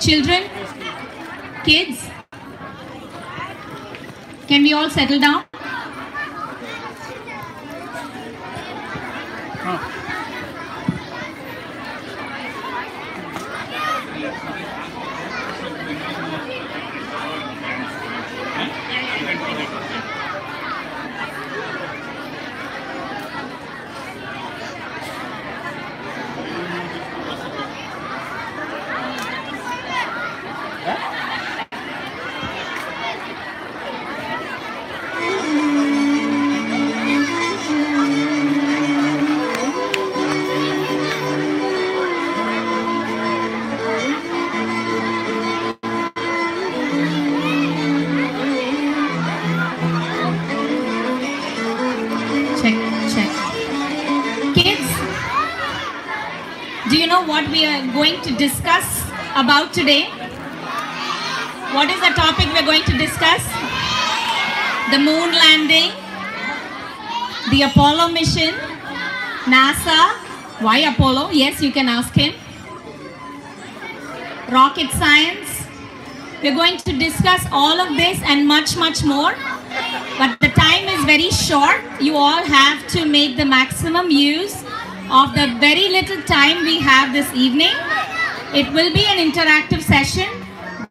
Children, kids, can we all settle down? About today? What is the topic we're going to discuss? The moon landing, the Apollo mission, NASA. Why Apollo? Yes, you can ask him. Rocket science. We're going to discuss all of this and much, much more. But the time is very short. You all have to make the maximum use of the very little time we have this evening. It will be an interactive session,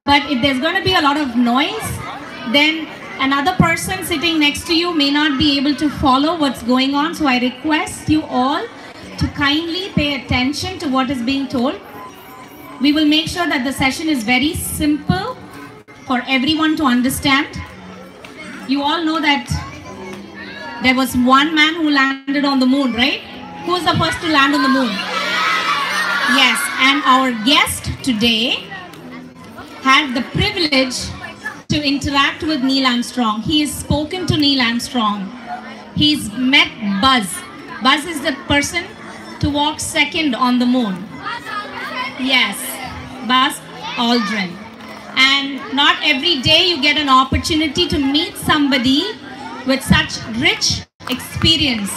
but if there's going to be a lot of noise, then another person sitting next to you may not be able to follow what's going on. So I request you all to kindly pay attention to what is being told. We will make sure that the session is very simple for everyone to understand. You all know that there was one man who landed on the moon, right? Who was the first to land on the moon? Yes, and our guest today had the privilege to interact with Neil Armstrong. He has spoken to Neil Armstrong. He's met Buzz. Buzz is the person to walk second on the moon. Yes, Buzz Aldrin. And not every day you get an opportunity to meet somebody with such rich experience.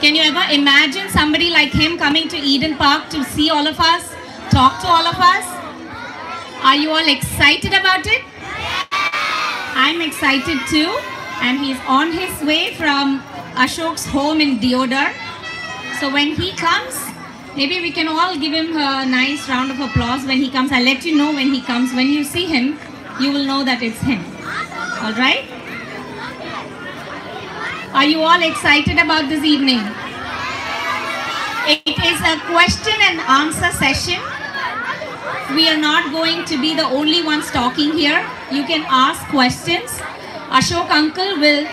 Can you ever imagine somebody like him coming to Eden Park to see all of us, talk to all of us? Are you all excited about it? I'm excited too. And he's on his way from Ashok's home in Deodar. So when he comes, maybe we can all give him a nice round of applause when he comes. I'll let you know when he comes. When you see him, you will know that it's him. All right? Are you all excited about this evening? It is a question and answer session. We are not going to be the only ones talking here. You can ask questions. Ashok uncle will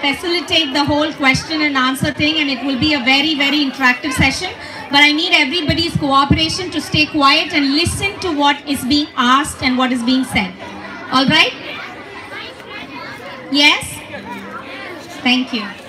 facilitate the whole question and answer thing and it will be a very, very interactive session. But I need everybody's cooperation to stay quiet and listen to what is being asked and what is being said. All right? Yes? Thank you.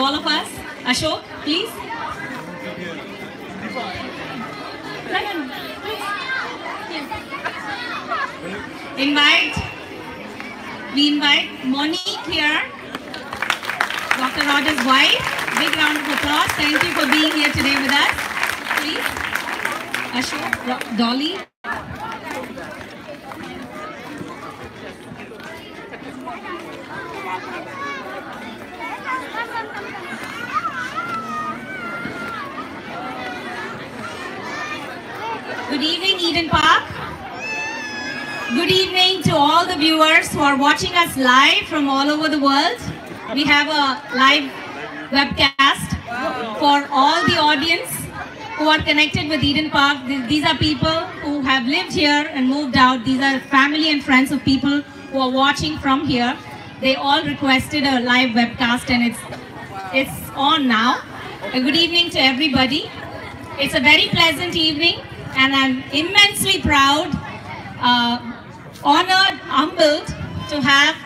All of us. Ashok. Please. Invite, we invite Monique here, Dr. Roger's wife. Big round of applause. Thank you for being here today with us. Please. Ashok, Dolly. Good evening, Eden Park. Good evening to all the viewers who are watching us live from all over the world. We have a live webcast for all the audience who are connected with Eden Park. These are people who have lived here and moved out. These are family and friends of people who are watching from here. They all requested a live webcast and it's it's on now. A good evening to everybody. It's a very pleasant evening, and I'm immensely proud, uh, honored, humbled to have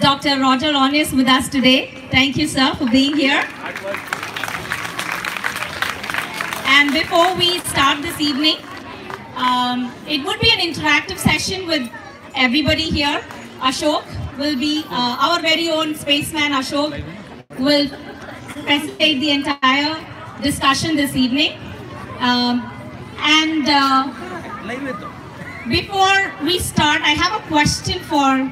Dr. Roger Launius with us today. Thank you, sir, for being here. And before we start this evening, um, it would be an interactive session with everybody here. Ashok will be uh, our very own spaceman. Ashok will facilitate the entire discussion this evening. Um, and uh, before we start, I have a question for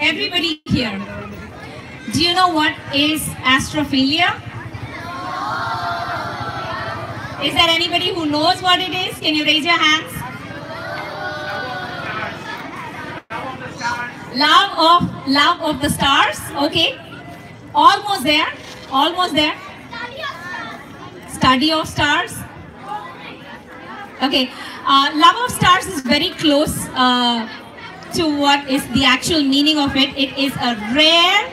everybody here. Do you know what is astrophilia? Is there anybody who knows what it is? Can you raise your hands? Love of love of the stars. Okay, almost there. Almost there. Study of stars. Okay, uh, love of stars is very close uh, to what is the actual meaning of it. It is a rare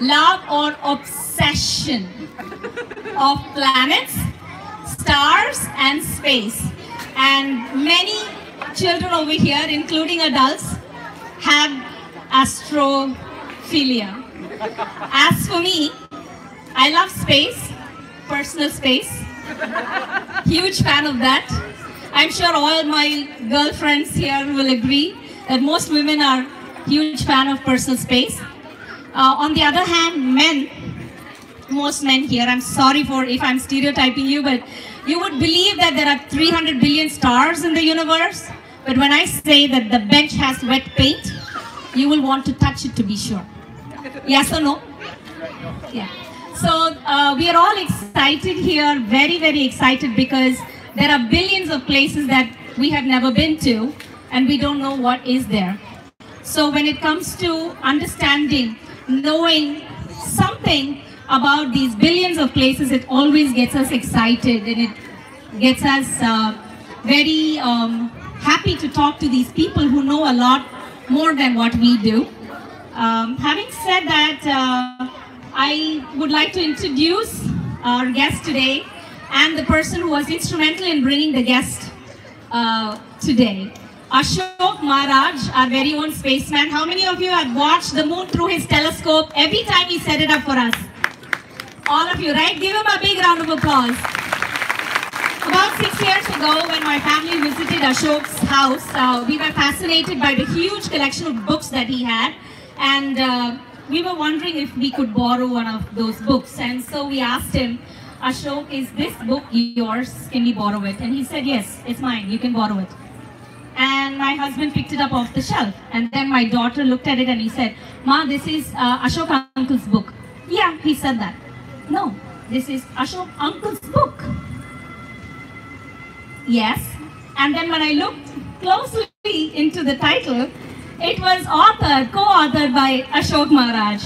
love or obsession of planets, stars, and space. And many children over here, including adults, have astrophilia. As for me, I love space, personal space. Huge fan of that. I'm sure all my girlfriends here will agree that most women are huge fan of personal space. Uh, on the other hand, men, most men here, I'm sorry for if I'm stereotyping you, but you would believe that there are 300 billion stars in the universe. But when I say that the bench has wet paint, you will want to touch it to be sure. Yes or no? Yeah. So uh, we are all excited here, very, very excited because there are billions of places that we have never been to and we don't know what is there. So when it comes to understanding, knowing something about these billions of places, it always gets us excited and it gets us uh, very um, happy to talk to these people who know a lot more than what we do. Um, having said that, uh, I would like to introduce our guest today and the person who was instrumental in bringing the guest uh, today. Ashok Maharaj, our very own spaceman. How many of you have watched the moon through his telescope every time he set it up for us? All of you, right? Give him a big round of applause. About six years ago, when my family visited Ashok's house, uh, we were fascinated by the huge collection of books that he had. And uh, we were wondering if we could borrow one of those books. And so we asked him, Ashok, is this book yours? Can we borrow it? And he said, yes, it's mine. You can borrow it. And my husband picked it up off the shelf. And then my daughter looked at it and he said, Ma, this is uh, Ashok Uncle's book. Yeah, he said that. No, this is Ashok Uncle's book. Yes. And then when I looked closely into the title, it was authored, co-authored by Ashok Maharaj.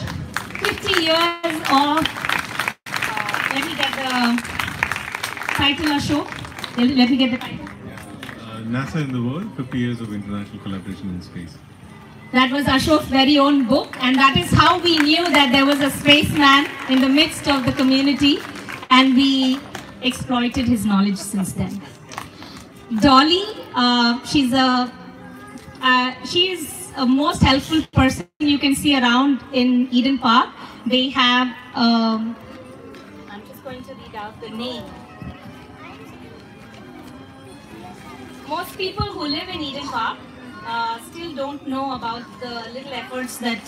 50 years of, uh, let me get the title Ashok. Let, let me get the title. Uh, NASA in the world, 50 years of international collaboration in space. That was Ashok's very own book, and that is how we knew that there was a spaceman in the midst of the community, and we exploited his knowledge since then. Dolly, uh, she's a Uh, she is a most helpful person you can see around in Eden Park. They have, um, I'm just going to read out the name. Most people who live in Eden Park uh, still don't know about the little efforts that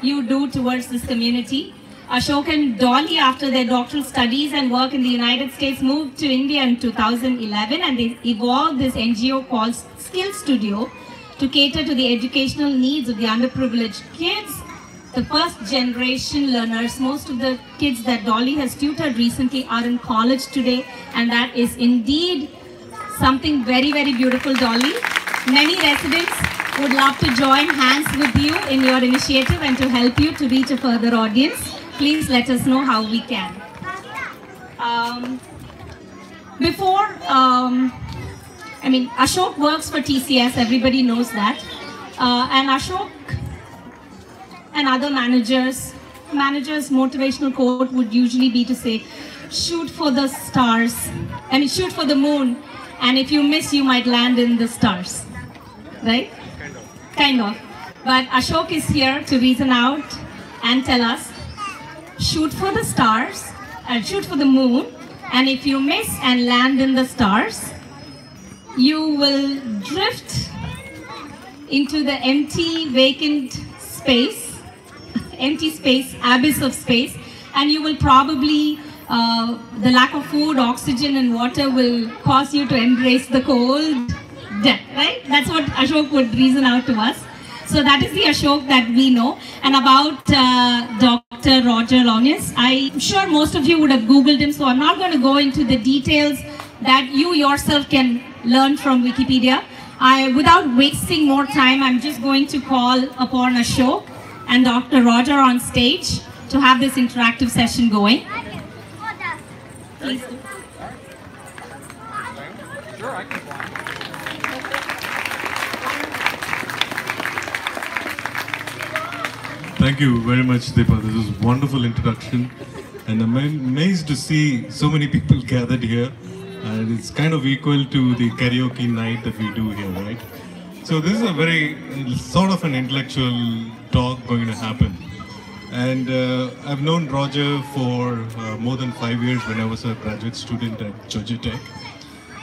you do towards this community. Ashok and Dolly, after their doctoral studies and work in the United States, moved to India in 2011 and they evolved this NGO called Skill Studio to cater to the educational needs of the underprivileged kids, the first generation learners. Most of the kids that Dolly has tutored recently are in college today, and that is indeed something very, very beautiful, Dolly. Many residents would love to join hands with you in your initiative and to help you to reach a further audience. Please let us know how we can. Um, before, um, I mean, Ashok works for TCS, everybody knows that. Uh, and Ashok and other managers, managers' motivational quote would usually be to say, shoot for the stars, I mean, shoot for the moon, and if you miss, you might land in the stars, right? Kind of. Kind of. But Ashok is here to reason out and tell us, shoot for the stars, and shoot for the moon, and if you miss and land in the stars, you will drift into the empty, vacant space, empty space, abyss of space, and you will probably, uh, the lack of food, oxygen, and water will cause you to embrace the cold death, right? That's what Ashok would reason out to us. So that is the Ashok that we know. And about uh, Dr. Roger Launius, I'm sure most of you would have Googled him, so I'm not going to go into the details that you yourself can learn from Wikipedia. I, without wasting more time, I'm just going to call upon Ashok and Dr. Roger on stage to have this interactive session going. Please. Thank you very much, Deepa. This is a wonderful introduction. And I'm amazed to see so many people gathered here. And it's kind of equal to the karaoke night that we do here, right? So this is a very sort of an intellectual talk going to happen. And uh, I've known Roger for uh, more than five years when I was a graduate student at Georgia Tech.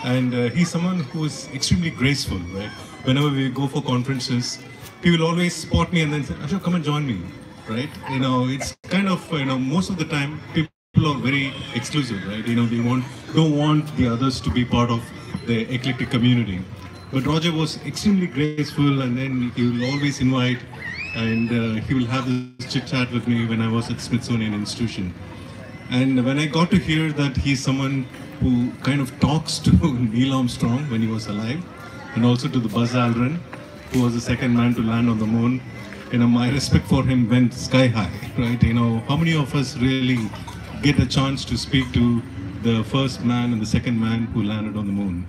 And uh, he's someone who is extremely graceful, right? Whenever we go for conferences, people always spot me and then say, Ashok, come and join me, right? You know, it's kind of, you know, most of the time people are very exclusive, right? You know, they want, don't want the others to be part of the eclectic community. But Roger was extremely graceful and then he will always invite and uh, he will have this chit chat with me when I was at Smithsonian Institution. And when I got to hear that he's someone who kind of talks to Neil Armstrong when he was alive, and also to the Buzz Aldrin, who was the second man to land on the moon, you know, my respect for him went sky high, right? You know, how many of us really get a chance to speak to the first man and the second man who landed on the moon?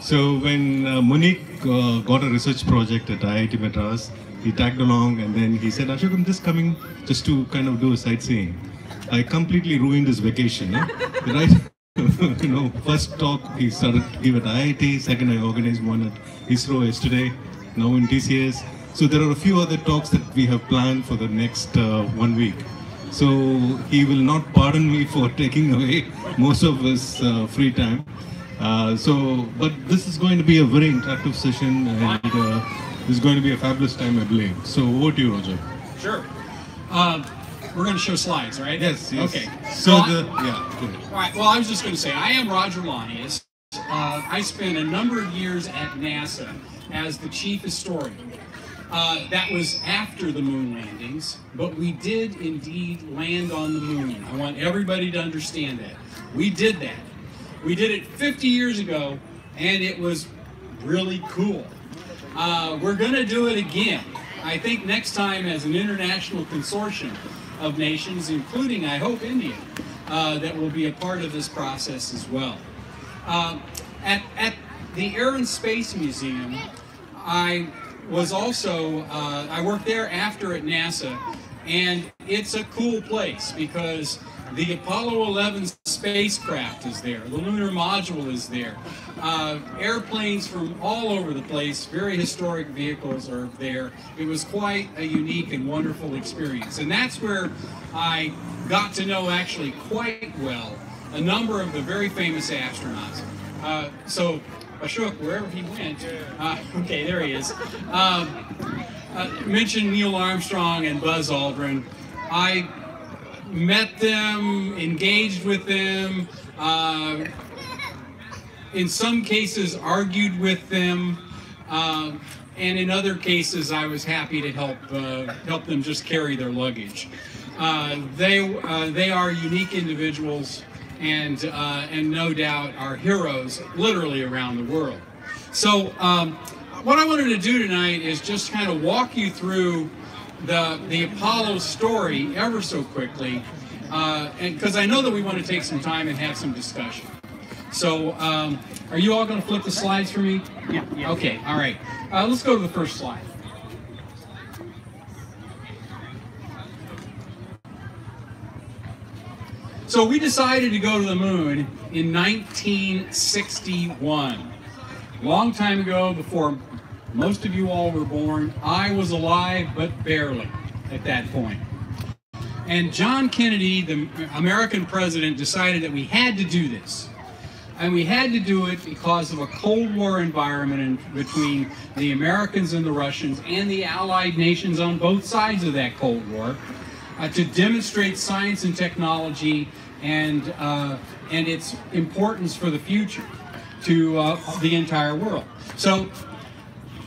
So when uh, Monique uh, got a research project at IIT Madras, he tagged along and then he said, Ashok, I'm just coming just to kind of do a sightseeing. I completely ruined his vacation, eh? right? you know, first talk he started to give at IIT, second I organized one at ISRO yesterday, now in TCS. So there are a few other talks that we have planned for the next uh, one week. So he will not pardon me for taking away most of his uh, free time. Uh, so, but this is going to be a very interactive session and uh, is going to be a fabulous time, I believe. So over to you, Roger. Sure. Um, we're going to show slides, right? Yes, yes. Okay. So Well, the, yeah, go ahead. All right. Well, I was just going to say, I am Roger Launius. Uh, I spent a number of years at NASA as the chief historian. Uh, that was after the moon landings, but we did indeed land on the moon. I want everybody to understand that. We did that. We did it 50 years ago, and it was really cool. Uh, we're going to do it again. I think next time as an international consortium of nations, including, I hope, India, uh, that will be a part of this process as well. Um, at, at the Air and Space Museum, I was also, uh, I worked there after at NASA, and it's a cool place because The Apollo 11 spacecraft is there. The lunar module is there. Uh, airplanes from all over the place, very historic vehicles are there. It was quite a unique and wonderful experience. And that's where I got to know actually quite well a number of the very famous astronauts. Uh, so Ashok, wherever he went, uh, okay, there he is. Um, uh, mentioned Neil Armstrong and Buzz Aldrin. I met them, engaged with them, uh, in some cases argued with them, uh, and in other cases I was happy to help uh, help them just carry their luggage. Uh, they uh, they are unique individuals, and uh, and no doubt our heroes literally around the world. So. Um, what I wanted to do tonight is just kind of walk you through the the Apollo story ever so quickly, uh, and because I know that we want to take some time and have some discussion. So, um, are you all going to flip the slides for me? Yeah. yeah. Okay. All right. Uh, let's go to the first slide. So we decided to go to the moon in 1961. Long time ago, before most of you all were born. I was alive, but barely at that point. And John Kennedy, the American president, decided that we had to do this. And we had to do it because of a Cold War environment in, between the Americans and the Russians and the Allied nations on both sides of that Cold War uh, to demonstrate science and technology and, uh, and its importance for the future to uh, the entire world. So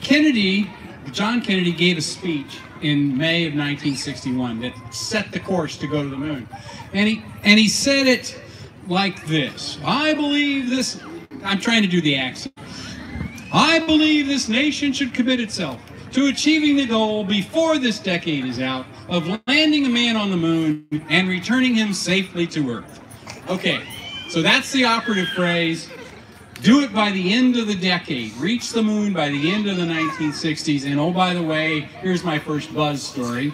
Kennedy, John Kennedy gave a speech in May of 1961 that set the course to go to the moon. And he, and he said it like this I believe this, I'm trying to do the accent. I believe this nation should commit itself to achieving the goal before this decade is out of landing a man on the moon and returning him safely to Earth. Okay, so that's the operative phrase. Do it by the end of the decade. Reach the moon by the end of the 1960s. And oh, by the way, here's my first Buzz story.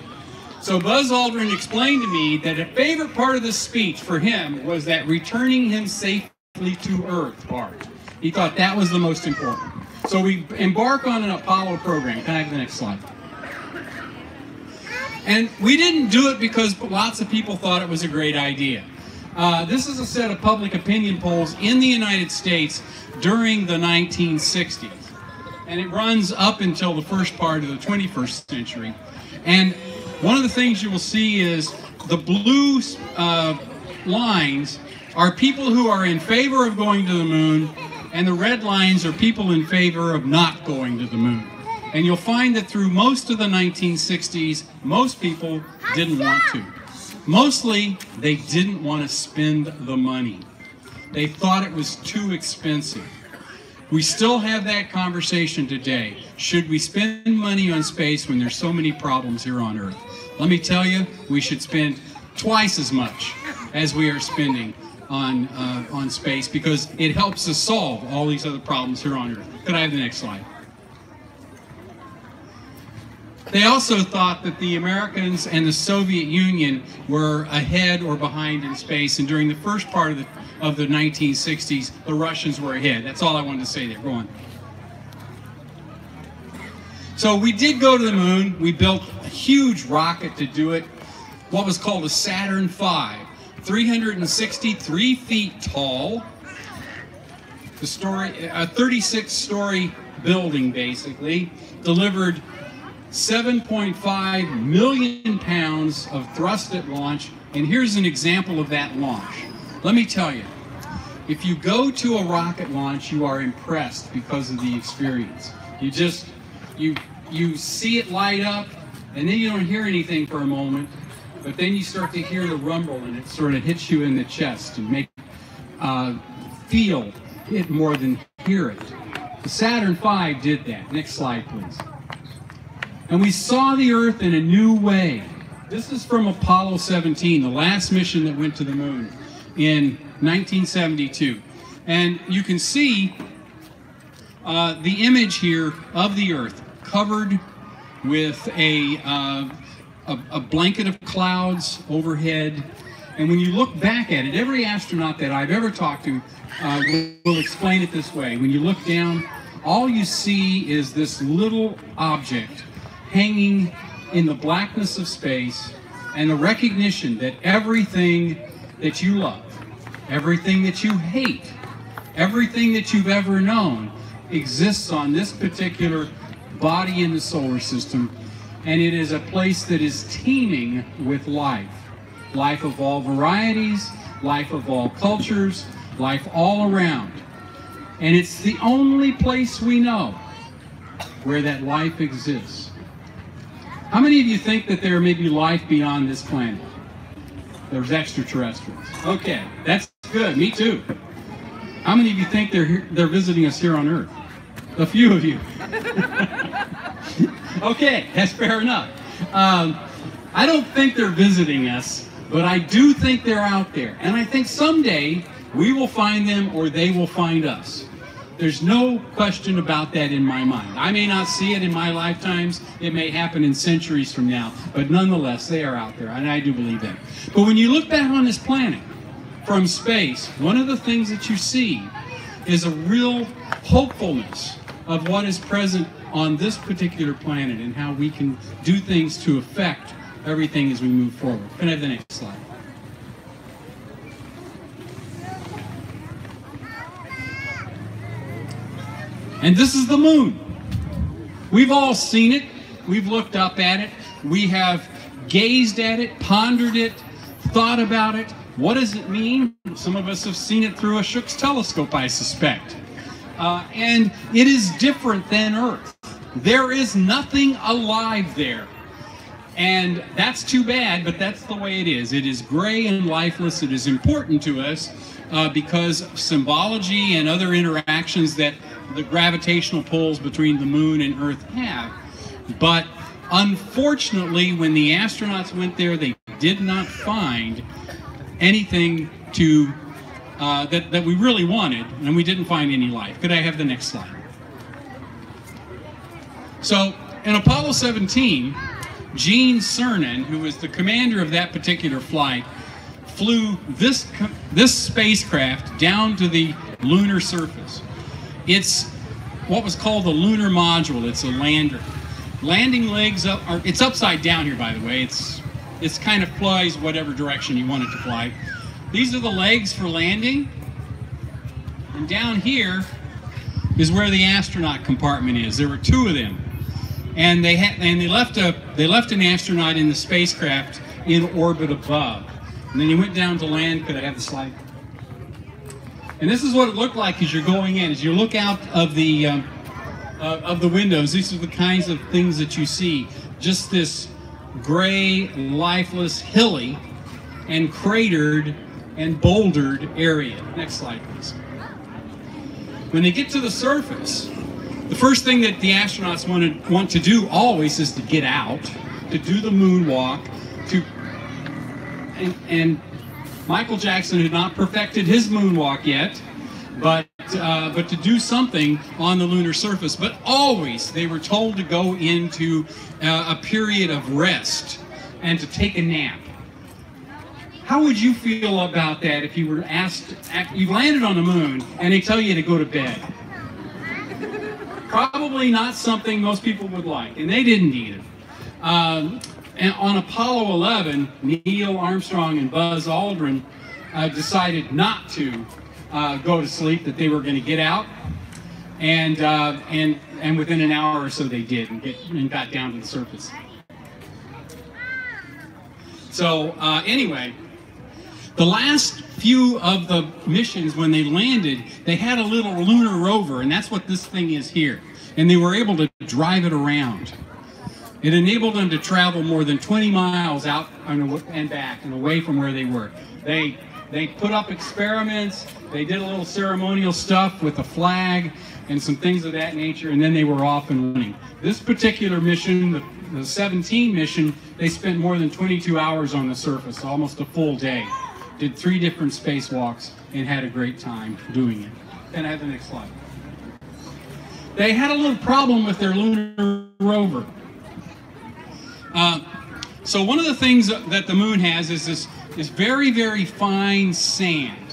So Buzz Aldrin explained to me that a favorite part of the speech for him was that returning him safely to Earth part. He thought that was the most important. So we embark on an Apollo program. Can I have the next slide? And we didn't do it because lots of people thought it was a great idea. Uh, this is a set of public opinion polls in the United States during the 1960s. And it runs up until the first part of the 21st century. And one of the things you will see is the blue uh, lines are people who are in favor of going to the moon, and the red lines are people in favor of not going to the moon. And you'll find that through most of the 1960s, most people didn't want to. Mostly, they didn't want to spend the money. They thought it was too expensive. We still have that conversation today. Should we spend money on space when there's so many problems here on Earth? Let me tell you, we should spend twice as much as we are spending on, uh, on space because it helps us solve all these other problems here on Earth. Could I have the next slide? They also thought that the Americans and the Soviet Union were ahead or behind in space, and during the first part of the, of the 1960s, the Russians were ahead. That's all I wanted to say there. Go on. So we did go to the moon. We built a huge rocket to do it, what was called a Saturn V, 363 feet tall. The story, a 36 story building basically, delivered 7.5 million pounds of thrust at launch. And here's an example of that launch. Let me tell you, if you go to a rocket launch, you are impressed because of the experience. You just, you, you see it light up, and then you don't hear anything for a moment, but then you start to hear the rumble, and it sort of hits you in the chest and make uh, feel it more than hear it. The Saturn V did that. Next slide, please. And we saw the Earth in a new way. This is from Apollo 17, the last mission that went to the moon in 1972. And you can see uh, the image here of the Earth covered with a, uh, a, a, blanket of clouds overhead. And when you look back at it, every astronaut that I've ever talked to uh, will, will explain it this way. When you look down, all you see is this little object hanging in the blackness of space and the recognition that everything that you love, everything that you hate, everything that you've ever known exists on this particular body in the solar system, and it is a place that is teeming with life. Life of all varieties, life of all cultures, life all around. And it's the only place we know where that life exists. How many of you think that there may be life beyond this planet? There's extraterrestrials. Okay, that's good. Me too. How many of you think they're they're visiting us here on Earth? A few of you. okay, that's fair enough. Um, I don't think they're visiting us, but I do think they're out there. And I think someday we will find them or they will find us. There's no question about that in my mind. I may not see it in my lifetimes. It may happen in centuries from now. But nonetheless, they are out there, and I do believe that. But when you look back on this planet from space, one of the things that you see is a real hopefulness of what is present on this particular planet and how we can do things to affect everything as we move forward. Can I have the next slide? And this is the moon. We've all seen it. We've looked up at it. We have gazed at it, pondered it, thought about it. What does it mean? Some of us have seen it through Ashok's telescope, I suspect. Uh, and it is different than Earth. There is nothing alive there. And that's too bad, but that's the way it is. It is gray and lifeless. It is important to us uh, because symbology and other interactions that the gravitational pulls between the moon and Earth have. But unfortunately, when the astronauts went there, they did not find anything to uh, that, that we really wanted, and we didn't find any life. Could I have the next slide? So, in Apollo 17, Gene Cernan, who was the commander of that particular flight, flew this this spacecraft down to the lunar surface. It's what was called the lunar module. It's a lander. Landing legs up are it's upside down here by the way. It's it's kind of flies whatever direction you want it to fly. These are the legs for landing. And down here is where the astronaut compartment is. There were two of them. And they had and they left a they left an astronaut in the spacecraft in orbit above. And then he went down to land. Could I have the slide? And this is what it looked like as you're going in. As you look out of the um, uh, of the windows, these are the kinds of things that you see. Just this gray, lifeless, hilly, and cratered and bouldered area. Next slide, please. When they get to the surface, the first thing that the astronauts want to, want to do always is to get out, to do the moonwalk, to and, and Michael Jackson had not perfected his moonwalk yet, but uh, but to do something on the lunar surface. But always they were told to go into uh, a period of rest and to take a nap. How would you feel about that if you were asked, you landed on the moon and they tell you to go to bed? Probably not something most people would like, and they didn't either. Um, and on Apollo 11, Neil Armstrong and Buzz Aldrin uh, decided not to uh, go to sleep, that they were going to get out. And, uh, and, and within an hour or so they did and, get, and got down to the surface. So uh, anyway, the last few of the missions when they landed, they had a little lunar rover, and that's what this thing is here. And they were able to drive it around. It enabled them to travel more than 20 miles out and back and away from where they were. They they put up experiments, they did a little ceremonial stuff with a flag and some things of that nature, and then they were off and running. This particular mission, the, the 17 mission, they spent more than 22 hours on the surface, almost a full day. Did three different spacewalks and had a great time doing it. And I have the next slide. They had a little problem with their lunar rover. Uh, so one of the things that the moon has is this is very, very fine sand.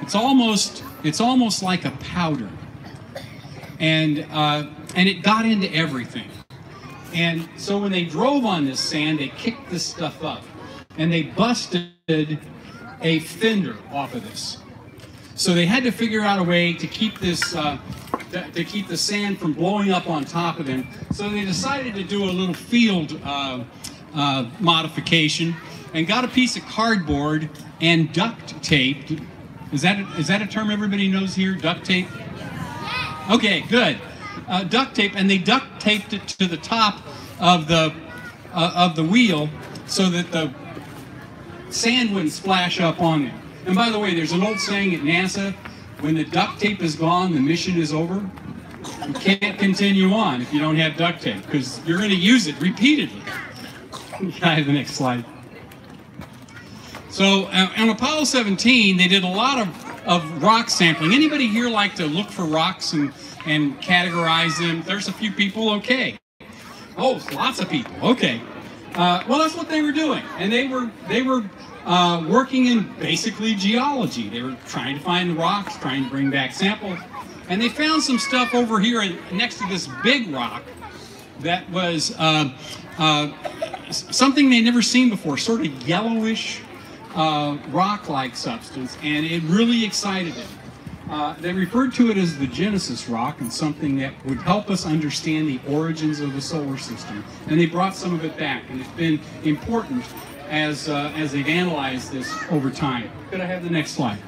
It's almost it's almost like a powder, and uh, and it got into everything. And so when they drove on this sand, they kicked this stuff up, and they busted a fender off of this. So they had to figure out a way to keep this, uh, to, keep the sand from blowing up on top of them. So they decided to do a little field uh, uh, modification and got a piece of cardboard and duct tape. Is that a, is that a term everybody knows here? Duct tape. Okay, good. Uh, duct tape, and they duct taped it to the top of the uh, of the wheel so that the sand wouldn't splash up on them. And by the way, there's an old saying at NASA: when the duct tape is gone, the mission is over. You can't continue on if you don't have duct tape because you're going to use it repeatedly. I have the next slide? So uh, on Apollo 17, they did a lot of, of rock sampling. Anybody here like to look for rocks and, and categorize them? There's a few people, okay. Oh, lots of people, okay. Uh, well, that's what they were doing, and they were they were uh, working in basically geology. They were trying to find rocks, trying to bring back samples, and they found some stuff over here next to this big rock that was uh, uh, something they'd never seen before, sort of yellowish uh, rock-like substance, and it really excited them. Uh, they referred to it as the Genesis rock and something that would help us understand the origins of the solar system. And they brought some of it back, and it's been important as uh, as they've analyzed this over time. Could I have the next slide?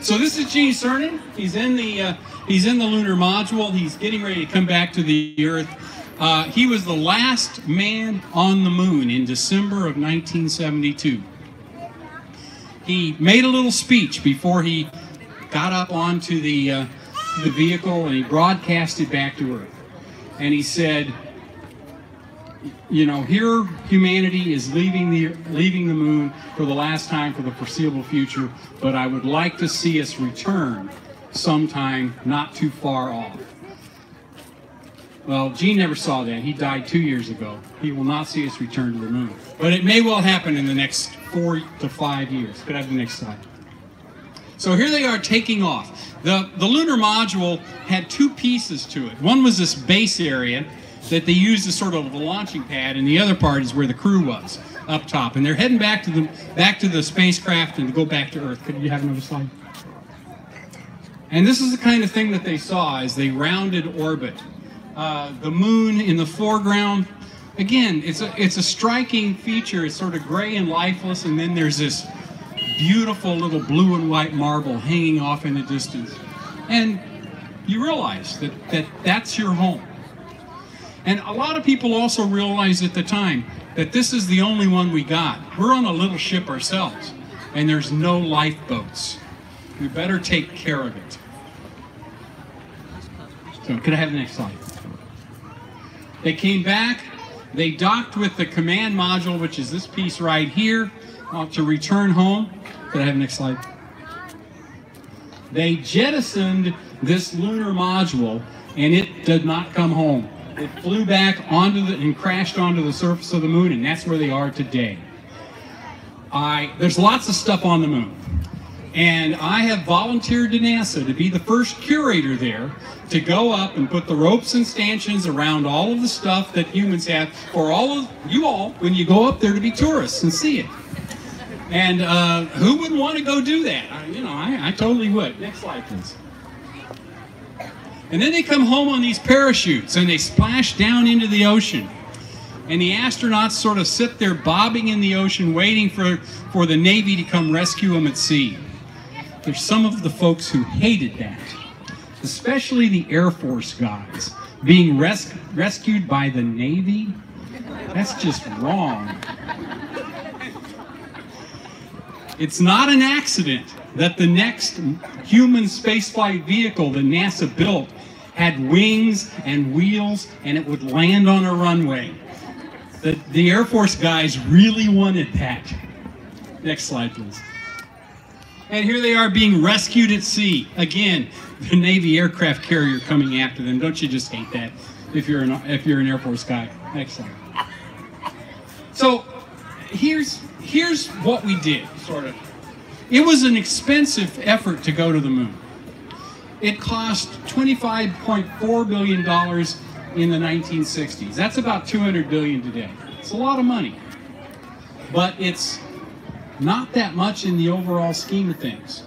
So this is Gene Cernan. He's in the uh, he's in the lunar module. He's getting ready to come back to the Earth. Uh, he was the last man on the moon in December of 1972. He made a little speech before he got up onto the, uh, the vehicle and he broadcasted back to Earth. And he said, you know, here humanity is leaving the leaving the moon for the last time for the foreseeable future, but I would like to see us return sometime not too far off. Well, Gene never saw that. He died two years ago. He will not see us return to the moon. But it may well happen in the next four to five years. Could I have the next slide? So here they are taking off. The, the lunar module had two pieces to it. One was this base area that they used as sort of a launching pad, and the other part is where the crew was up top. And they're heading back to the back to the spacecraft and to go back to Earth. Could you have another slide? And this is the kind of thing that they saw as they rounded orbit. Uh, the moon in the foreground. Again, it's a it's a striking feature. It's sort of gray and lifeless, and then there's this beautiful little blue and white marble hanging off in the distance. And you realize that, that that's your home. And a lot of people also realized at the time that this is the only one we got. We're on a little ship ourselves, and there's no lifeboats. We better take care of it. So, could I have the next slide? They came back, they docked with the command module, which is this piece right here, uh, to return home. Could I have the next slide? They jettisoned this lunar module, and it did not come home. It flew back onto the and crashed onto the surface of the moon, and that's where they are today. I there's lots of stuff on the moon. And I have volunteered to NASA to be the first curator there to go up and put the ropes and stanchions around all of the stuff that humans have for all of you all when you go up there to be tourists and see it. And uh, who wouldn't want to go do that? I, you know, I, I totally would. Next slide, please. And then they come home on these parachutes and they splash down into the ocean. And the astronauts sort of sit there bobbing in the ocean waiting for, for the Navy to come rescue them at sea. There's some of the folks who hated that, especially the Air Force guys. Being res rescued by the Navy? That's just wrong. It's not an accident that the next human spaceflight vehicle that NASA built had wings and wheels and it would land on a runway. The, the Air Force guys really wanted that. Next slide, please. And here they are being rescued at sea. Again, the Navy aircraft carrier coming after them. Don't you just hate that if you're an, if you're an Air Force guy? Next slide. So here's here's what we did, sort of. It was an expensive effort to go to the moon. It cost $25.4 billion in the 1960s. That's about 200 billion today. It's a lot of money. But it's not that much in the overall scheme of things.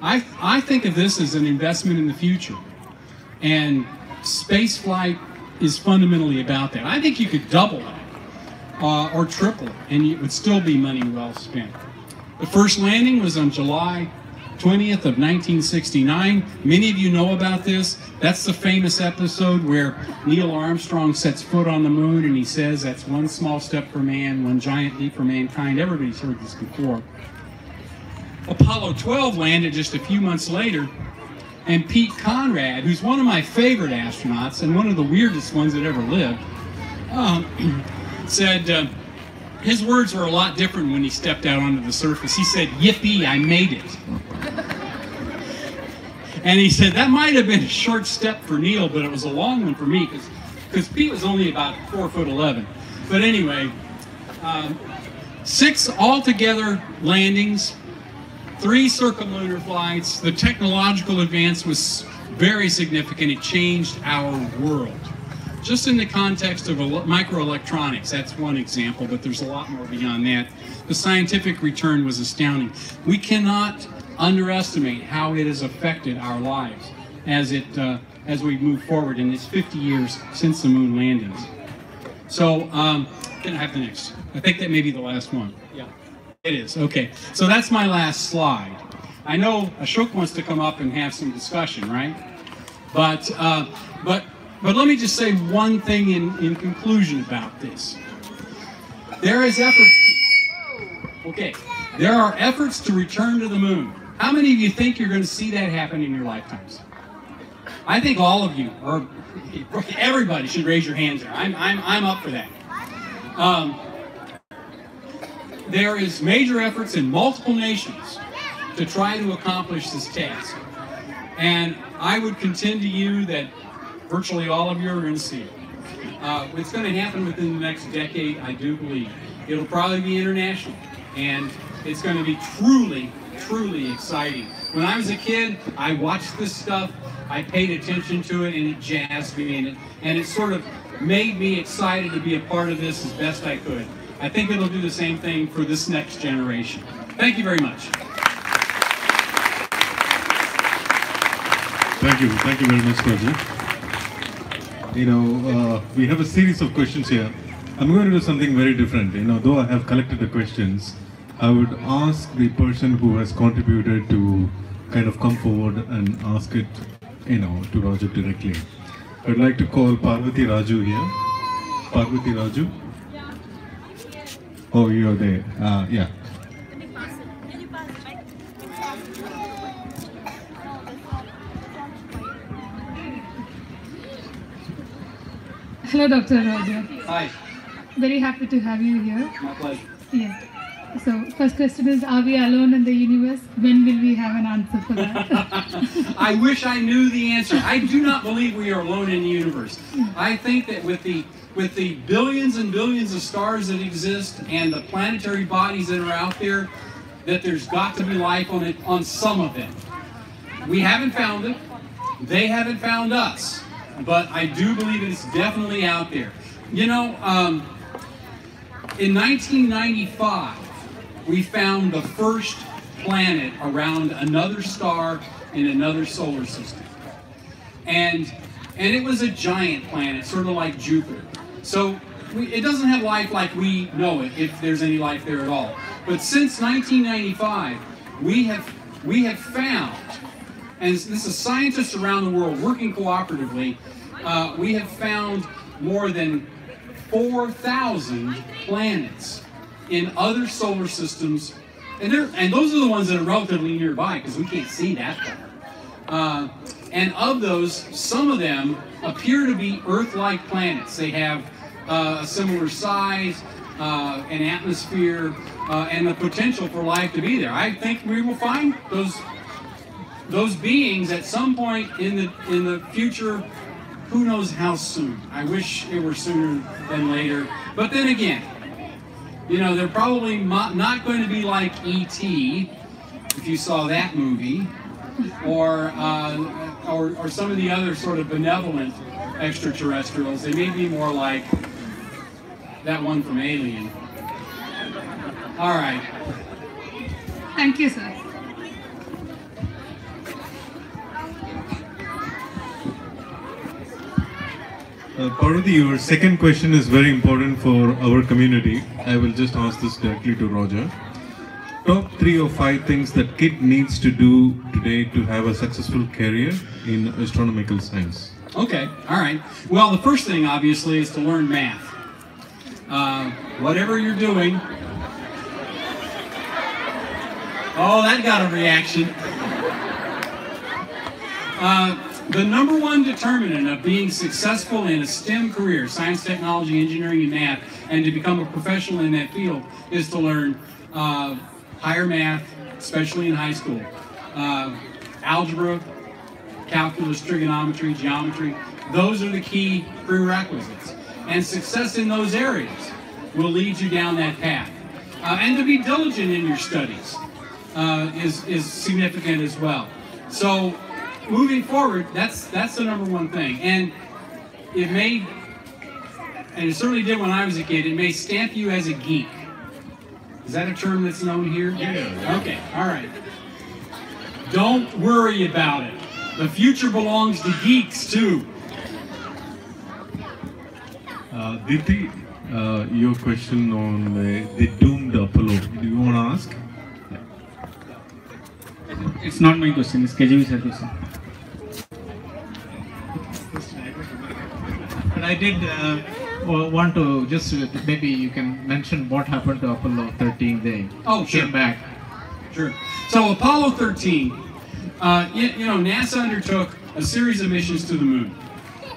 I, I think of this as an investment in the future. And space flight is fundamentally about that. I think you could double it uh, or triple it, and it would still be money well spent. The first landing was on July 20th of 1969. Many of you know about this. That's the famous episode where Neil Armstrong sets foot on the moon and he says that's one small step for man, one giant leap for mankind. Everybody's heard this before. Apollo 12 landed just a few months later, and Pete Conrad, who's one of my favorite astronauts and one of the weirdest ones that ever lived, um, said, uh, his words were a lot different when he stepped out onto the surface. He said, Yippee, I made it. and he said, that might have been a short step for Neil, but it was a long one for me because Pete was only about 4 foot 11. But anyway, um, six altogether landings, three circumlunar flights. The technological advance was very significant. It changed our world just in the context of microelectronics, that's one example, but there's a lot more beyond that. The scientific return was astounding. We cannot underestimate how it has affected our lives as it uh, as we move forward in these 50 years since the moon landings. So, um, can I have the next? I think that may be the last one. Yeah, it is. Okay, so that's my last slide. I know Ashok wants to come up and have some discussion, right? But uh, but but let me just say one thing in, in conclusion about this. There is efforts, to, okay, there are efforts to return to the moon. How many of you think you're going to see that happen in your lifetimes? I think all of you, or everybody should raise your hands there. I'm, I'm, I'm up for that. Um, there is major efforts in multiple nations to try to accomplish this task. And I would contend to you that virtually all of you are going to it. Uh, it's going to happen within the next decade, I do believe. It'll probably be international, and it's going to be truly, truly exciting. When I was a kid, I watched this stuff, I paid attention to it, and it jazzed me, and it, and it sort of made me excited to be a part of this as best I could. I think it'll do the same thing for this next generation. Thank you very much. Thank you. Thank you very much, Roger you know, uh, we have a series of questions here. I'm going to do something very different. You know, though I have collected the questions, I would ask the person who has contributed to kind of come forward and ask it, you know, to Roger directly. I'd like to call Parvati Raju here. Parvati Raju? Oh, you're there. Uh, yeah. Hello, Dr. Roger. Hi. Very happy to have you here. My pleasure. Yeah. So, first question is Are we alone in the universe? When will we have an answer for that? I wish I knew the answer. I do not believe we are alone in the universe. Hmm. I think that with the with the billions and billions of stars that exist and the planetary bodies that are out there, that there's got to be life on it on some of them. We haven't found it. They haven't found us but I do believe it's definitely out there. You know, um, in 1995, we found the first planet around another star in another solar system. And, and it was a giant planet, sort of like Jupiter. So we, it doesn't have life like we know it, if there's any life there at all. But since 1995, we have, we have found and this is scientists around the world working cooperatively, uh, we have found more than 4,000 planets in other solar systems, and, and those are the ones that are relatively nearby because we can't see that far. Uh, and of those, some of them appear to be Earth-like planets. They have uh, a similar size, uh, an atmosphere, uh, and the potential for life to be there. I think we will find those those beings at some point in the in the future who knows how soon i wish it were sooner than later but then again You know, they're probably not going to be like E.T. if you saw that movie, or, uh, or or some of the other sort of benevolent extraterrestrials. They may be more like that one from Alien. All right. Thank you, sir. Uh, Parvati, your second question is very important for our community. I will just ask this directly to Roger. Top three or five things that kid needs to do today to have a successful career in astronomical science. Okay, all right. Well, the first thing, obviously, is to learn math. Uh, whatever you're doing. Oh, that got a reaction. Uh, the number one determinant of being successful in a STEM career, science, technology, engineering, and math, and to become a professional in that field, is to learn uh, higher math, especially in high school. Uh, algebra, calculus, trigonometry, geometry. Those are the key prerequisites. And success in those areas will lead you down that path. Uh, and to be diligent in your studies uh, is, is significant as well. So moving forward, that's, that's the number one thing. And it may, and it certainly did when I was a kid, it may stamp you as a geek. Is that a term that's known here? Yeah. Okay, all right. Don't worry about it. The future belongs to geeks too. Uh, Diti, uh, your question on uh, the doomed Apollo. Do you want to ask? It's not my question, it's KJV sir question. But I did uh, want to just uh, maybe you can mention what happened to Apollo 13. They Oh, sure. came back. Sure. So Apollo 13, uh, you, you know, NASA undertook a series of missions to the moon.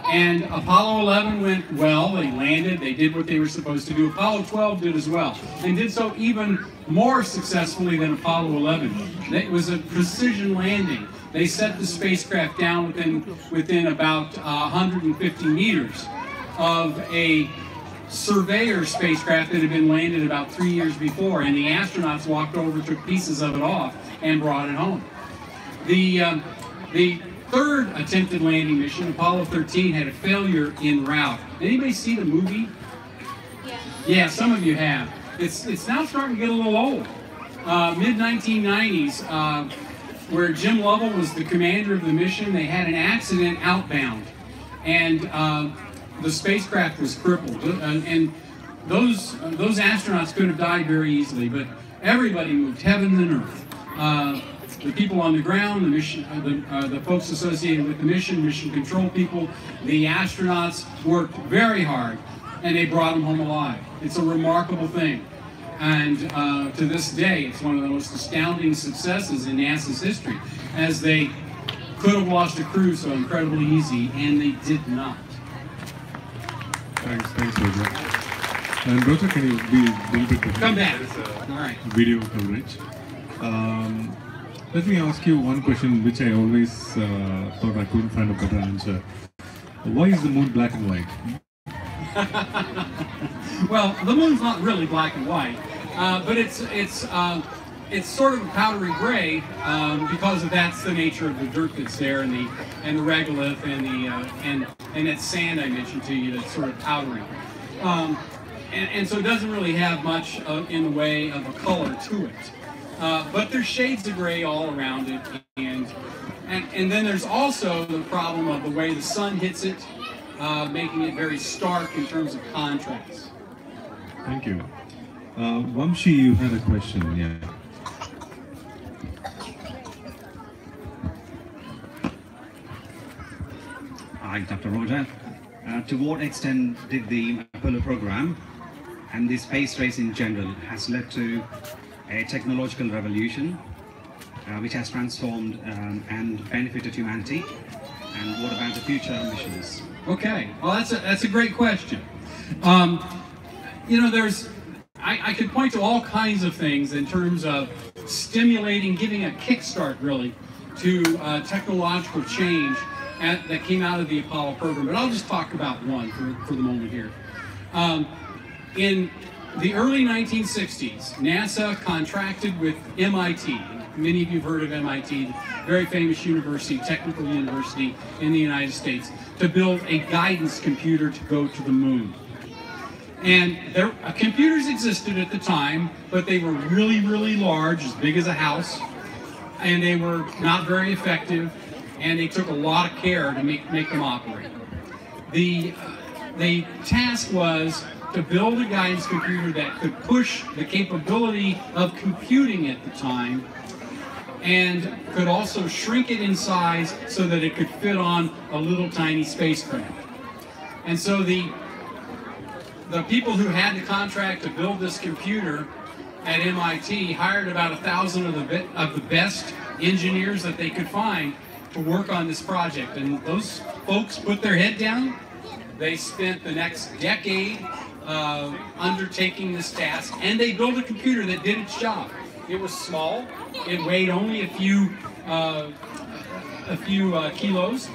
And Apollo 11 went well. They landed. They did what they were supposed to do. Apollo 12 did as well, and did so even more successfully than Apollo 11. It was a precision landing. They set the spacecraft down within within about uh, 150 meters of a surveyor spacecraft that had been landed about three years before, and the astronauts walked over, took pieces of it off, and brought it home. The um, the third attempted landing mission, Apollo 13, had a failure in route. Anybody see the movie? Yeah, some of you have. It's it's now starting to get a little old. Uh, Mid 1990s, uh, where Jim Lovell was the commander of the mission, they had an accident outbound, and uh, the spacecraft was crippled. Uh, and those uh, those astronauts could have died very easily, but everybody moved heaven and earth. Uh, the people on the ground, the mission, uh, the, uh, the folks associated with the mission, mission control people, the astronauts worked very hard, and they brought them home alive. It's a remarkable thing. And uh, to this day, it's one of the most astounding successes in NASA's history, as they could have lost a crew so incredibly easy, and they did not. Thanks, thanks, Roger. And Roger, can you be a little bit Come back. All right. video coverage? Um, let me ask you one question which I always uh, thought I couldn't find a better answer. Why is the moon black and white? Well, the moon's not really black and white, uh, but it's it's um, it's sort of a powdery gray um, because of that's the nature of the dirt that's there and the and the regolith and the uh, and and that sand I mentioned to you that's sort of powdery. Um, and, and so it doesn't really have much in the way of a color to it. Uh, but there's shades of gray all around it, and, and and then there's also the problem of the way the sun hits it, uh, making it very stark in terms of contrast. Thank you. Uh, Vamshi, you had a question, yeah. Hi, Dr. Roger. Uh, to what extent did the Apollo program and the space race in general has led to a technological revolution uh, which has transformed um, and benefited humanity? And what about the future missions? Okay, well that's a that's a great question. Um, you know, there's I, I could point to all kinds of things in terms of stimulating, giving a kickstart really to uh, technological change at, that came out of the Apollo program. But I'll just talk about one for, for the moment here. Um, in the early 1960s, NASA contracted with MIT. Many of you have heard of MIT, very famous university, technical university in the United States, to build a guidance computer to go to the moon. And there, uh, computers existed at the time, but they were really, really large, as big as a house, and they were not very effective, and they took a lot of care to make, make them operate. The, uh, the task was to build a guidance computer that could push the capability of computing at the time and could also shrink it in size so that it could fit on a little tiny spacecraft. And so the the people who had the contract to build this computer at MIT hired about a thousand of the of the best engineers that they could find to work on this project. And those folks put their head down. They spent the next decade uh, undertaking this task, and they built a computer that did its job. It was small. It weighed only a few uh, a few uh, kilos.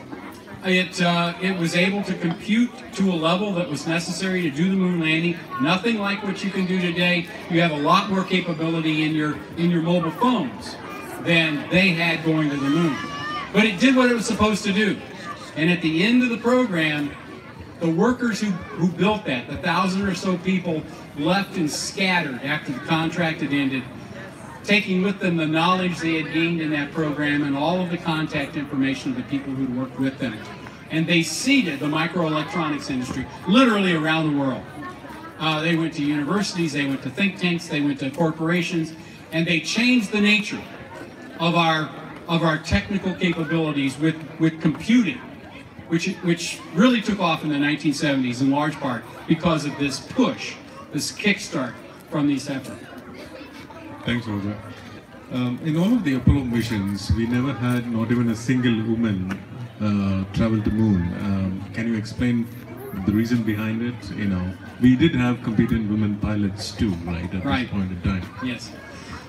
It uh, it was able to compute to a level that was necessary to do the moon landing. Nothing like what you can do today. You have a lot more capability in your in your mobile phones than they had going to the moon. But it did what it was supposed to do. And at the end of the program, the workers who, who built that, the thousand or so people, left and scattered after the contract had ended, taking with them the knowledge they had gained in that program and all of the contact information of the people who'd worked with them. And they seeded the microelectronics industry literally around the world. Uh, they went to universities, they went to think tanks, they went to corporations, and they changed the nature of our of our technical capabilities with, with computing, which which really took off in the 1970s in large part because of this push, this kickstart from these efforts. Thanks, Roger. Um, in all of the Apollo missions, we never had not even a single woman uh, travel to moon. Um, can you explain the reason behind it? You know, we did have competent women pilots too, right? At Right. this point in time. Yes.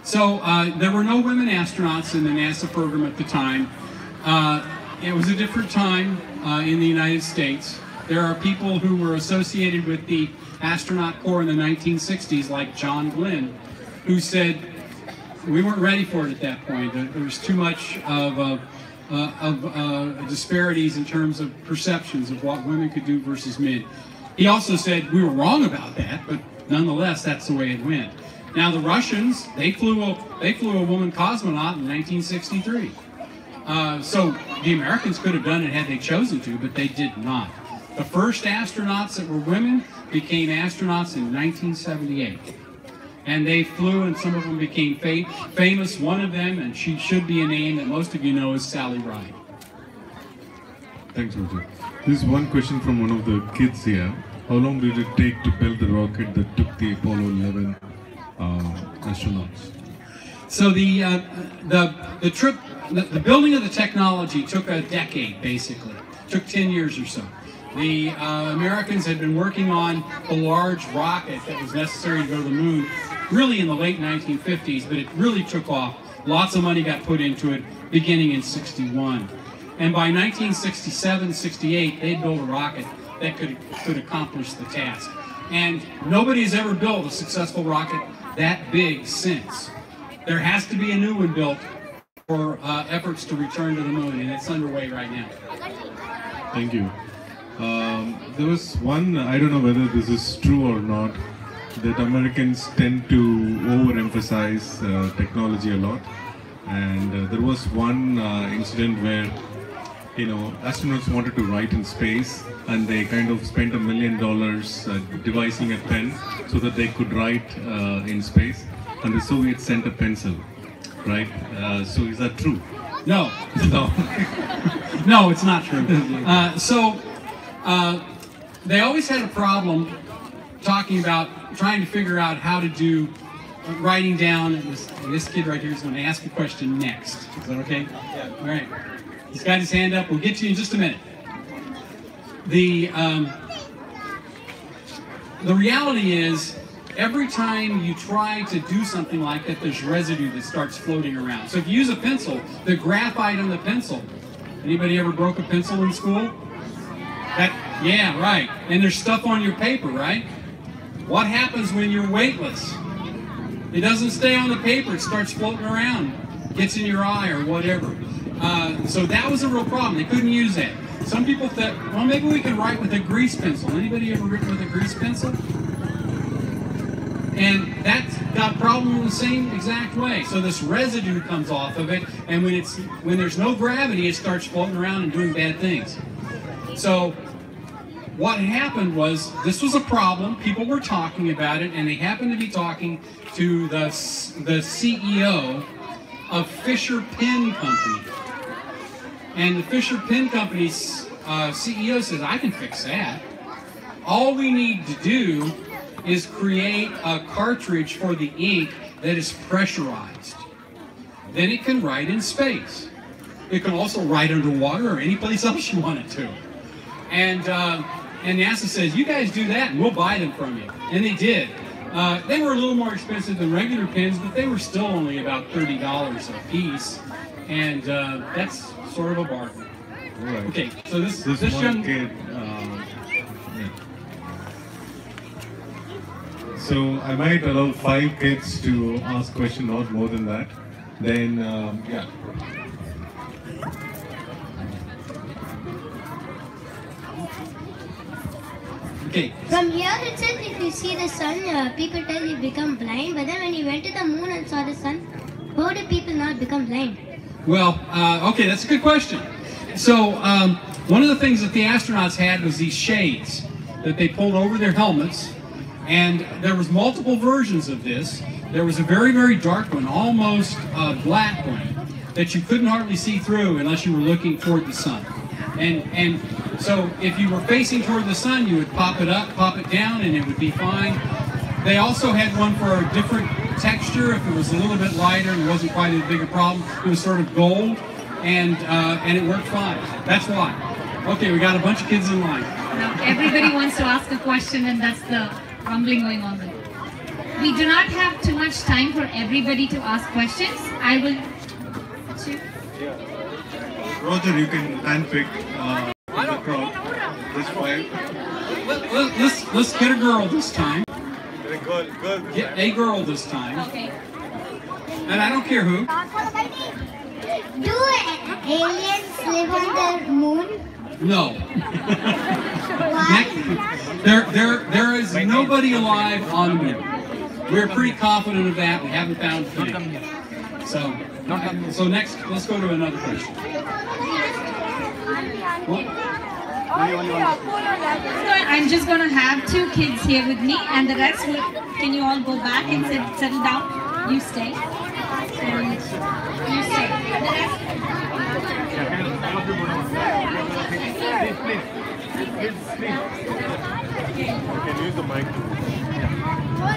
So uh, there were no women astronauts in the NASA program at the time. Uh, it was a different time uh, in the United States. There are people who were associated with the astronaut corps in the 1960s, like John Glenn, who said we weren't ready for it at that point. There was too much of, uh, of uh, disparities in terms of perceptions of what women could do versus men. He also said we were wrong about that, but nonetheless, that's the way it went. Now the Russians, they flew a they flew a woman cosmonaut in 1963. Uh, so the Americans could have done it had they chosen to, but they did not. The first astronauts that were women became astronauts in 1978 and they flew, and some of them became fa- famous. One of them, and she should be a name that most of you know, is Sally Ride. Thanks, Roger. This is one question from one of the kids here. How long did it take to build the rocket that took the Apollo 11 uh, astronauts? So the uh, the the trip, the, the building of the technology took a decade, basically. Took 10 years or so. The uh, Americans had been working on a large rocket that was necessary to go to the moon, really in the late 1950s, but it really took off. Lots of money got put into it, beginning in 61. And by 1967, 68, they built a rocket that could could accomplish the task. And nobody has ever built a successful rocket that big since. There has to be a new one built for uh, efforts to return to the moon, and it's underway right now. Thank you. Um, there was one, I don't know whether this is true or not, that Americans tend to overemphasize uh, technology a lot. And uh, there was one uh, incident where, you know, astronauts wanted to write in space and they kind of spent a million dollars uh, devising a pen so that they could write uh, in space. And the Soviets sent a pencil, right? Uh, so is that true? No, No. no, it's not true. Uh, so uh, they always had a problem talking about trying to figure out how to do uh, writing down. and This, this kid right here is going to ask a question next. Is that okay? Yeah. All right. He's got his hand up. We'll get to you in just a minute. The um, the reality is every time you try to do something like that there's residue that starts floating around so if you use a pencil the graphite on the pencil anybody ever broke a pencil in school that yeah right and there's stuff on your paper right What happens when you're weightless? It doesn't stay on the paper, it starts floating around, gets in your eye or whatever. Uh, so that was a real problem. They couldn't use that. Some people thought, well, maybe we can write with a grease pencil. Anybody ever written with a grease pencil? And that's got problem in the same exact way. So this residue comes off of it, and when it's when there's no gravity, it starts floating around and doing bad things. So what happened was this was a problem. People were talking about it, and they happened to be talking to the the CEO of Fisher Pen Company. And the Fisher Pen Company's uh, CEO says, "I can fix that. All we need to do is create a cartridge for the ink that is pressurized. Then it can write in space. It can also write underwater or any place else you want it to." And uh, and NASA says, you guys do that and we'll buy them from you. And they did. Uh, they were a little more expensive than regular pins, but they were still only about $30 a piece. And uh, that's sort of a bargain. Right. Okay, so this, This, this young kid. Uh, yeah. So I might allow five kids to ask question, not more than that. Then um, yeah. Okay, From here itself, if you see the sun, uh, people tell you become blind. But then when you went to the moon and saw the sun, how do people not become blind? Well, uh, okay, that's a good question. So, um, one of the things that the astronauts had was these shades that they pulled over their helmets, and there was multiple versions of this. There was a very, very dark one, almost a black one, that you couldn't hardly see through unless you were looking toward the sun. And and so if you were facing toward the sun, you would pop it up, pop it down, and it would be fine. They also had one for a different texture. If it was a little bit lighter and wasn't quite as big a problem, it was sort of gold, and uh, and it worked fine. That's why. Okay, we got a bunch of kids in line. Now everybody wants to ask a question and that's the rumbling going on there. We do not have too much time for everybody to ask questions. I will... Roger, you can handpick the crowd. This five. Let, let, let's let's get a girl this time. Girl, girl. Get a girl this time, Okay. and I don't care who. Do aliens live on the moon? No. Why? There, there, there is nobody alive on the moon. We're pretty confident of that. We haven't found a thing. So, so next, let's go to another question. What? I'm just going to have two kids here with me and the rest will, can you all go back and sit, settle down? You stay. And you stay. The rest,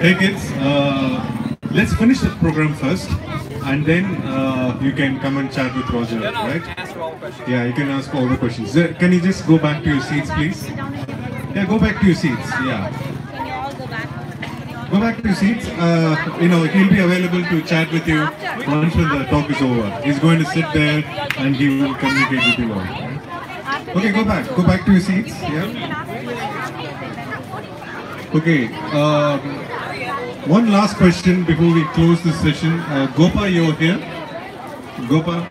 Hey kids, uh, let's finish the program first, and then uh, you can come and chat with Roger, right? Yeah, you can ask all the questions. Can you just go back to your seats, please? Yeah, go back to your seats. Yeah. can you all go back? Go back to your seats. Uh, you know, he'll be available to chat with you once when the talk is over. He's going to sit there and he will communicate with you all. Okay, go back. Go back to your seats. Yeah. Okay. Um, one last question before we close this session. Uh, Gopa, you're here. Gopa.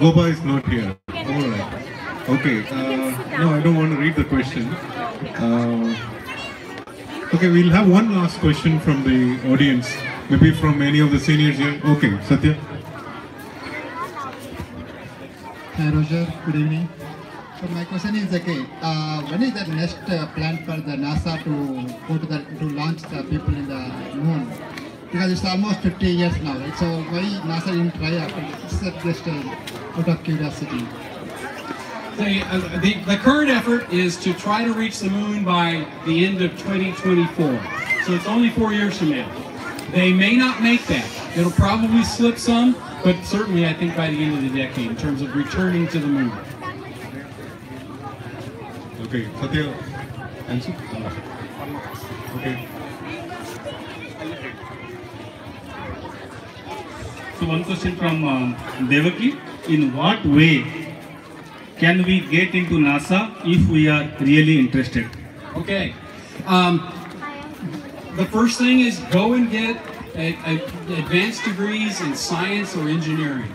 Gopa is not here. All right. Okay. Uh, no, I don't want to read the question. Uh, Okay, we'll have one last question from the audience, maybe from any of the seniors here. Okay, Satya. Hi Roger, good evening. So my question is okay, uh, when is the next uh, plan for the NASA to go to the to launch the people in the moon? Because it's almost 50 years now, right? So why NASA didn't try after? It's uh, just uh, out of curiosity. The, uh, the, the current effort is to try to reach the moon by the end of 2024. So it's only four years from now. They may not make that. It'll probably slip some, but certainly I think by the end of the decade in terms of returning to the moon. Okay, Satya, answer. Okay. So one question from um, Devaki. In what way can we get into NASA if we are really interested? Okay. Um, the first thing is go and get a, a- advanced degrees in science or engineering.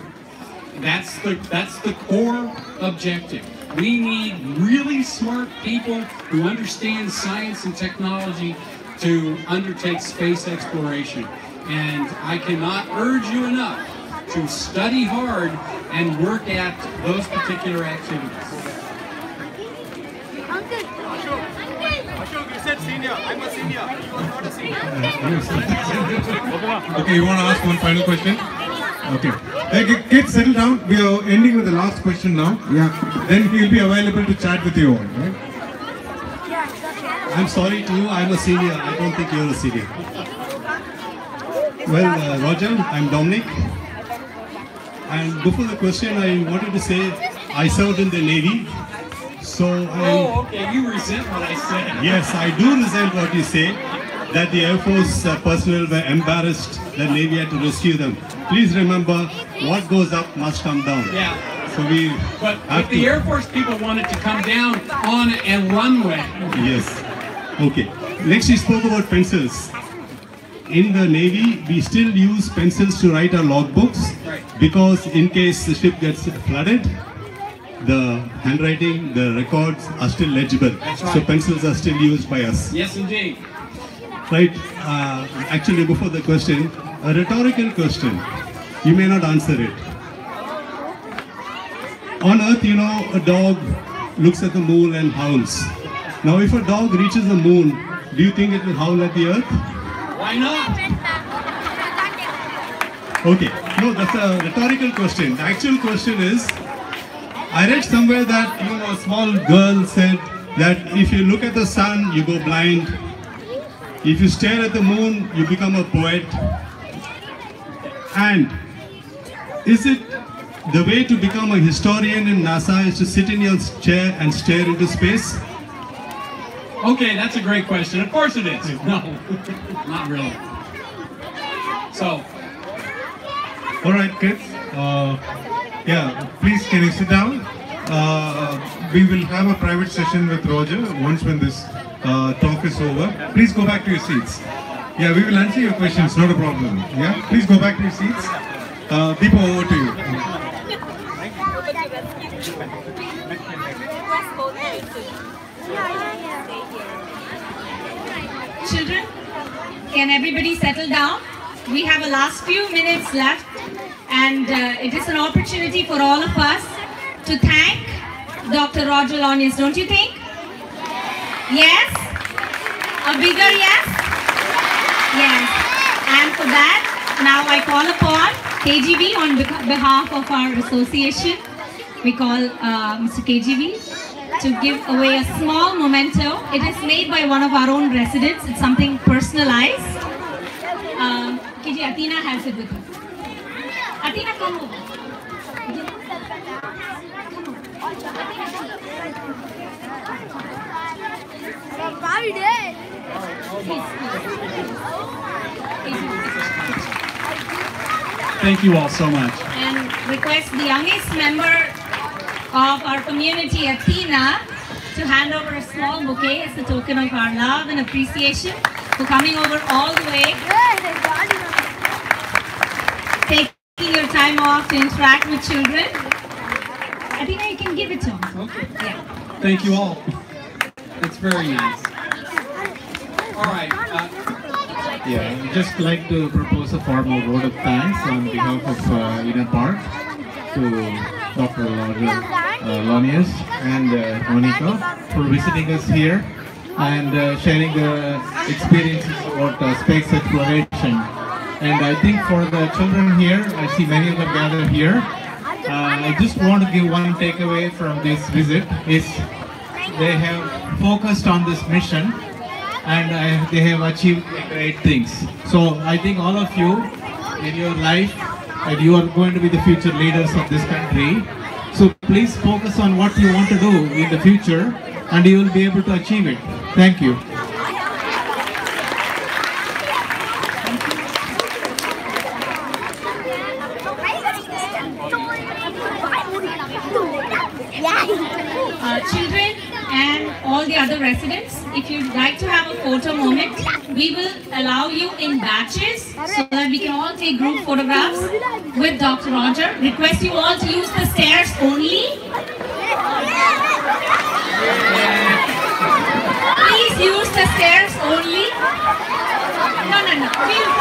That's the that's the core objective. We need really smart people who understand science and technology to undertake space exploration. And I cannot urge you enough to study hard and work at those particular activities. Senior. I'm a senior. Okay, you want to ask one final question? Okay. Hey, ki- kids, settle down. We are ending with the last question now. Yeah. Then he'll be available to chat with you all. Right? I'm sorry to you, I'm a senior. I don't think you're a senior. Well, uh, Roger, I'm Dominic. And before the question, I wanted to say I served in the Navy. So I, Oh, okay. You resent what I said. yes, I do resent what you say, that the Air Force uh, personnel were embarrassed that Navy had to rescue them. Please remember, what goes up must come down. Yeah. So we But if the to- Air Force people wanted to come down on a runway, Yes. Okay. Next, you spoke about pencils. In the Navy, we still use pencils to write our logbooks because in case the ship gets flooded, the handwriting, the records are still legible. That's So pencils are still used by us. yes, indeed. Right. Uh, actually, before the question, a rhetorical question. You may not answer it. On Earth, you know, a dog looks at the moon and howls. Now, if a dog reaches the moon, do you think it will howl at the Earth? Why not? Okay. No, that's a rhetorical question. The actual question is, I read somewhere that you know a small girl said that if you look at the sun, you go blind. If you stare at the moon, you become a poet. And is it the way to become a historian in NASA is to sit in your chair and stare into space? Okay, that's a great question. Of course it is. No, not really. So, All right, kids. Uh, yeah, please can you sit down? Uh, we will have a private session with Roger once when this uh, talk is over. Please go back to your seats. Yeah, we will answer your questions, not a problem. Yeah, please go back to your seats. Uh, Deepa, over to you. Children, can everybody settle down? We have a last few minutes left and uh, it is an opportunity for all of us to thank Dr. Roger Launius, don't you think? Yes? A bigger yes? Yes. And for that, now I call upon KGV on behalf of our association. We call uh, Mr. KGV to give away a small memento. It is made by one of our own residents. It's something personalized. Um, KG Athena has it with her. Athena, come over. thank you all so much. and request the youngest member of our community, Athena, to hand over a small bouquet as a token of our love and appreciation for coming over all the way, taking your time off to interact with children. Athena, you can give it to him. Okay. Yeah. Thank you all. It's very nice. All right. Uh, Yeah, I'd just like to propose a formal vote of thanks on behalf of uh, Eden Park to Dr. uh, Launius and uh, Monica for visiting us here and uh, sharing the experiences about uh, space exploration. And I think for the children here, I see many of them gathered here. Uh, I just want to give one takeaway from this visit is they have focused on this mission and I, they have achieved great things. So I think all of you in your life and you are going to be the future leaders of this country. So please focus on what you want to do in the future and you will be able to achieve it. Thank you. we will allow you in batches so that we can all take group photographs with Dr. Roger. Request you all to use the stairs only. Please use the stairs only. No, no, no. We will